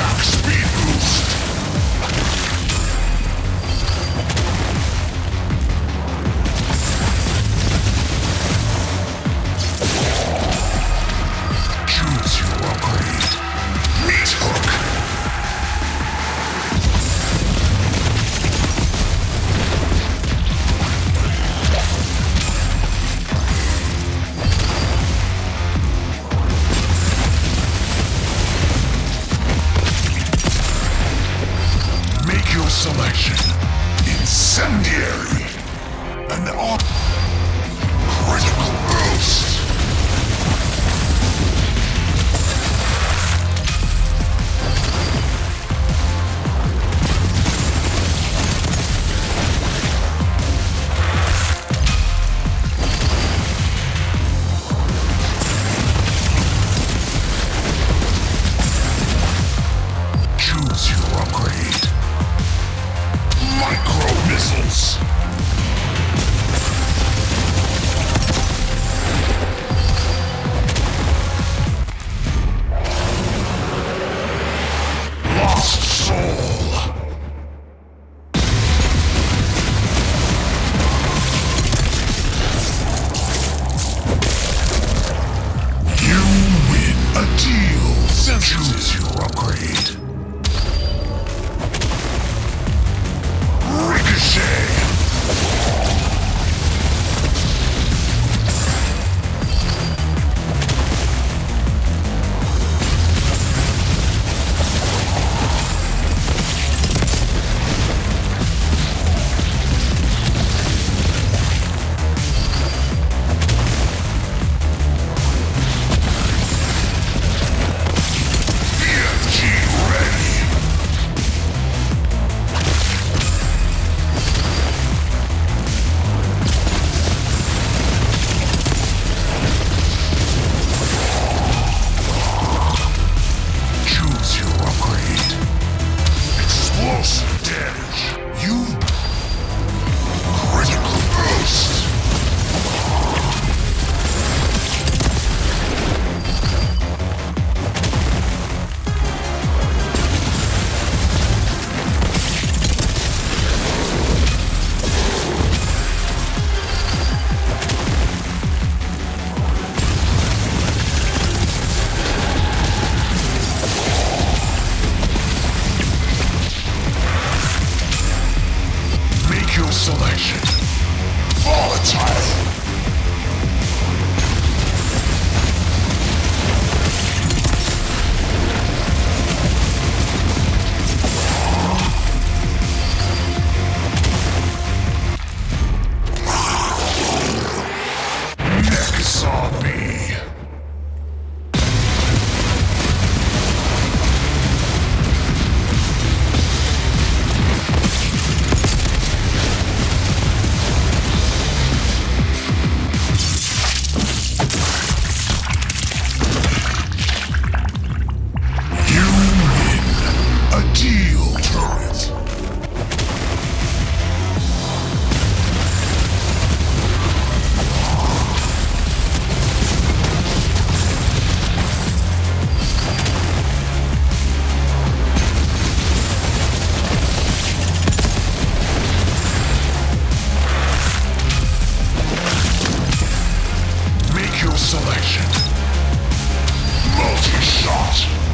Attack selection. Incendiary. An op. selection. Multi-shot.